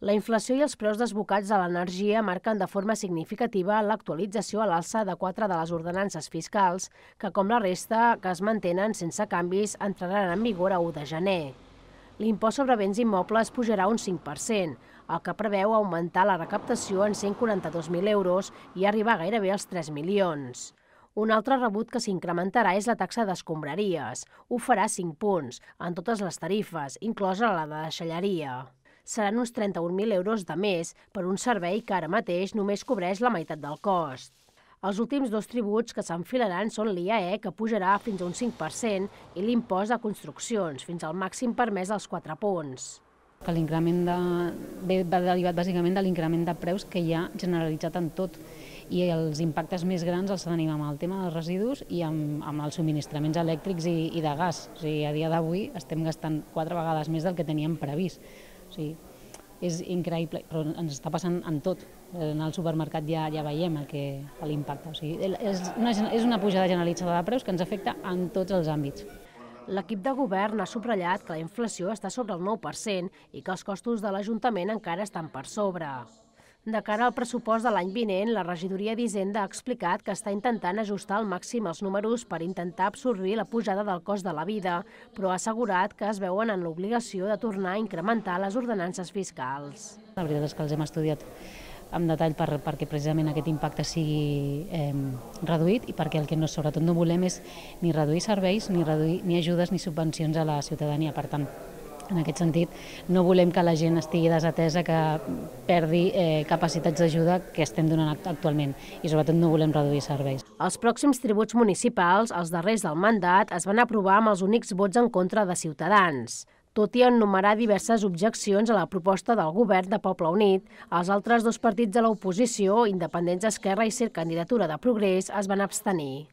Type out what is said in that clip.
La inflació i els preus desbocats de l'energia marquen de forma significativa l'actualització a l'alça de quatre de les ordenances fiscals, que, com la resta, que es mantenen sense canvis, entraran en vigor a 1 de gener. L'impost sobre béns immobles pujarà un 5%, el que preveu augmentar la recaptació en 142.000 euros i arribar gairebé als 3 milions. Un altre rebut que s'incrementarà és la taxa d'escombraries. Ho farà 5 punts, en totes les tarifes, inclosa la de deixalleria seran uns 31.000 euros de més per un servei que ara mateix només cobreix la meitat del cost. Els últims dos tributs que s'enfilaran són l'IAE, que pujarà fins a un 5%, i l'impost de construccions, fins al màxim permès als 4 punts. Que l'increment de, ve derivat bàsicament de l'increment de preus que hi ha generalitzat en tot i els impactes més grans els tenim amb el tema dels residus i amb, amb els subministraments elèctrics i, i de gas. O sigui, a dia d'avui estem gastant quatre vegades més del que teníem previst. O sigui, és increïble, però ens està passant en tot. En el supermercat ja, ja veiem l'impacte. O sigui, és, una, és una pujada generalitzada de preus que ens afecta en tots els àmbits. L'equip de govern ha subratllat que la inflació està sobre el 9% i que els costos de l'Ajuntament encara estan per sobre. De cara al pressupost de l'any vinent, la regidoria d'Hisenda ha explicat que està intentant ajustar al màxim els números per intentar absorbir la pujada del cost de la vida, però ha assegurat que es veuen en l'obligació de tornar a incrementar les ordenances fiscals. La veritat és que els hem estudiat amb detall per, perquè precisament aquest impacte sigui eh, reduït i perquè el que no, sobretot no volem és ni reduir serveis, ni, reduir, ni ajudes ni subvencions a la ciutadania. Per tant, en aquest sentit, no volem que la gent estigui desatesa, que perdi eh, capacitats d'ajuda que estem donant actualment i sobretot no volem reduir serveis. Els pròxims tributs municipals, els darrers del mandat, es van aprovar amb els únics vots en contra de Ciutadans. Tot i enumerar diverses objeccions a la proposta del govern de Poble Unit, els altres dos partits de l'oposició, Independents Esquerra i Ser Candidatura de Progrés, es van abstenir.